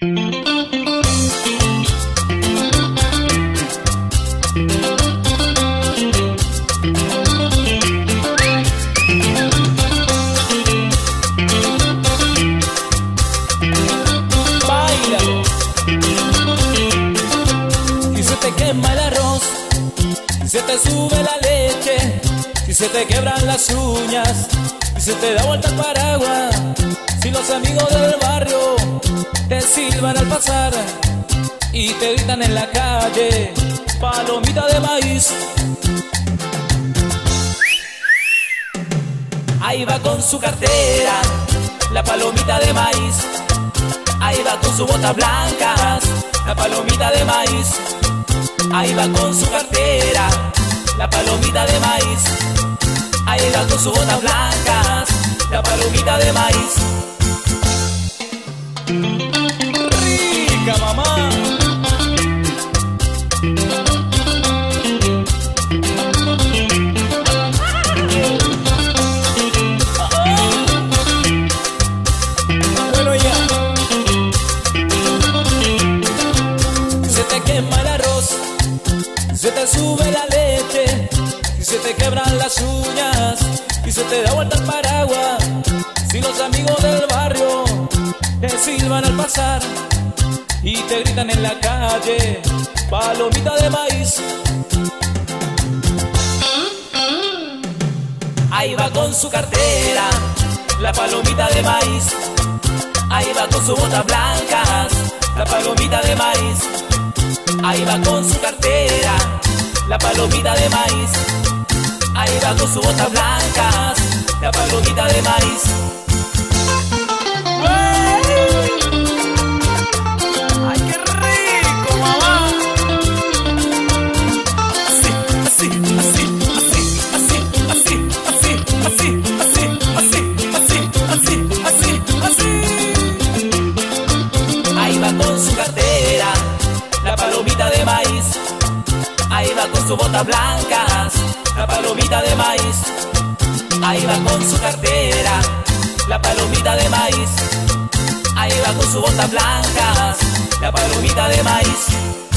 Baila y se te quema el arroz, y se te sube la leche, y se te quebran las uñas, y se te da vuelta al paraguas. Si los amigos del barrio te silban al pasar y te gritan en la calle, palomita de maíz. Ahí va con su cartera, la palomita de maíz. Ahí va con sus botas blancas, la palomita de maíz. Ahí va con su cartera, la palomita de maíz. Ahí va con sus botas blancas, la palomita de maíz. Quema se te sube la leche, y se te quebran las uñas, y se te da vuelta el paraguas. Si los amigos del barrio te silban al pasar y te gritan en la calle, palomita de maíz. Ahí va con su cartera, la palomita de maíz. Ahí va con sus botas blancas, la palomita de maíz. Ahí va con su cartera, la palomita de maíz. Ahí va con sus botas blancas, la palomita de maíz. Va con sus botas blancas, la palomita de maíz. Ahí va con su cartera, la palomita de maíz. Ahí va con sus botas blancas, la palomita de maíz.